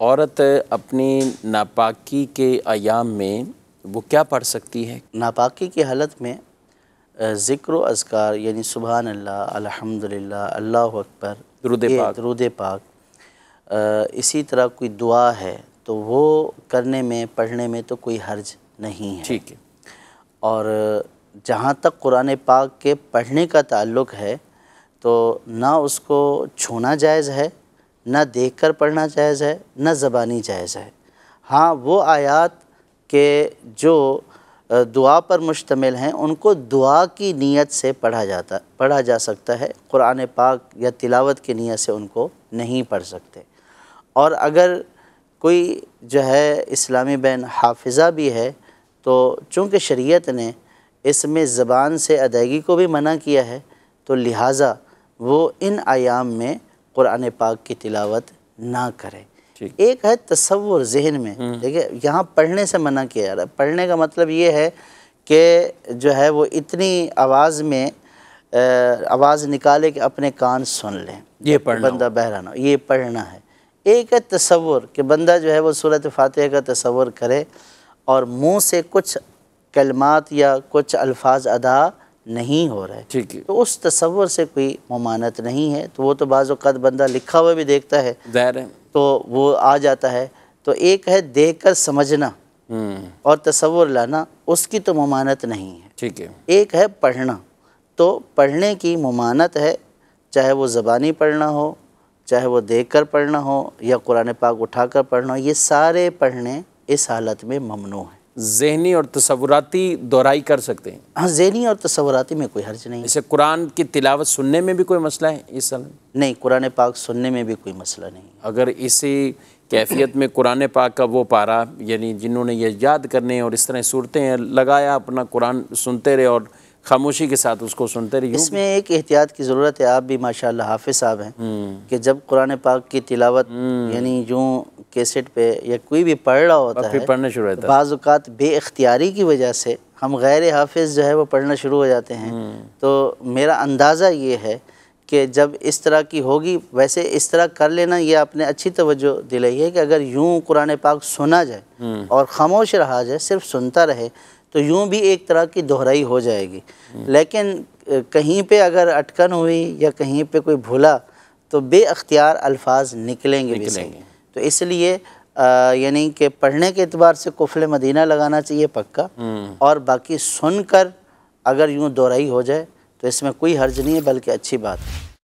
औरत अपनी नापाकी के आयाम में वो क्या पढ़ सकती है? नापाकी की हालत में ज़िक्र अज़कार यानी सुबहान अल्लाह अल्हम्दुलिल्लाह अल्लाह अकबर दरूद पाक। दरूद पाक इसी तरह कोई दुआ है तो वो करने में पढ़ने में तो कोई हर्ज नहीं है। ठीक है। और जहाँ तक कुरान पाक के पढ़ने का ताल्लुक़ है तो ना उसको छूना जायज़ है ना देखकर पढ़ना जायज़ है, ना ज़बानी जायज़ है। हाँ वो आयात के जो दुआ पर मुश्तमिल हैं, उनको दुआ की नीयत से पढ़ा जाता, पढ़ा जा सकता है। कुरान पाक या तिलावत की नीयत से उनको नहीं पढ़ सकते। और अगर कोई जो है, इस्लामी बैन हाफिज़ा भी है तो चूँकि शरीयत ने इसमें ज़बान से अदायगी को भी मना किया है तो लिहाजा वो इन आयाम में कुरान पाक की तिलावत ना करे। एक है तस्वुर जहन में। देखिए यहाँ पढ़ने से मना किया जा रहा है। पढ़ने का मतलब ये है कि जो है वो इतनी आवाज़ में आवाज़ निकाले कि अपने कान सुन लें। ये पढ़ना बंदा बहराना ये पढ़ना है। एक है तस्वुर कि बंदा जो है वो सूरत फातह का तस्वुर करे और मुँह से कुछ कलमात या कुछ अल्फाज अदा नहीं हो रहा है। ठीक है। तो उस तसव्वुर से कोई ममानत नहीं है तो वो तो बाज़ अवत बंदा लिखा हुआ भी देखता है। ज़ाहिर है। तो वो आ जाता है। तो एक है देख कर समझना हम्म, और तसव्वुर लाना उसकी तो ममानत नहीं है। ठीक है। एक है पढ़ना तो पढ़ने की ममानत है चाहे वो ज़बानी पढ़ना हो चाहे वो देख कर पढ़ना हो या कुरान पाक उठा कर पढ़ना हो ये सारे पढ़ने इस हालत में ममनू है। जहनी और तस्वुराती दोहराई कर सकते हैं। हाँ जहनी और तस्वुराती में कोई हर्ज नहीं। जैसे कुरान की तिलावत सुनने में भी कोई मसला है इस साल नहीं कुरान पाक सुनने में भी कोई मसला नहीं। अगर इसी कैफियत में कुरान पाक का वो पारा यानी जिन्होंने ये याद करने और इस तरह सूरतें लगाया अपना कुरान सुनते रहे और खामोशी के साथ उसको सुनते रहे यूँ इसमें एक एहतियात की ज़रूरत है आप भी माशाल्लाह हाफिज़ साहब हैं कि जब कुरान पाक की तिलावत यानी यूँ कैसेट पे या कोई भी पढ़ रहा होता फिर है पढ़ना शुरू होता है। बाज़ात बेख्तियारी की वजह से हम गैर हाफिज़ जो है वो पढ़ना शुरू हो जाते हैं। तो मेरा अंदाज़ा ये है कि जब इस तरह की होगी वैसे इस तरह कर लेना ये आपने अच्छी तवज्जो दिलाई है कि अगर यूँ कुरान पाक सुना जाए और खामोश रहा जाए सिर्फ़ सुनता रहे तो यूँ भी एक तरह की दोहराई हो जाएगी। लेकिन कहीं पे अगर अटकन हुई या कहीं पे कोई भूला तो बे अख्तियार अल्फाज निकलेंगे निकलेंगे। तो इसलिए यानी कि पढ़ने के अतबार से कुफल मदीना लगाना चाहिए पक्का। और बाकी सुनकर अगर यूँ दोराई हो जाए तो इसमें कोई हर्ज नहीं है बल्कि अच्छी बात है।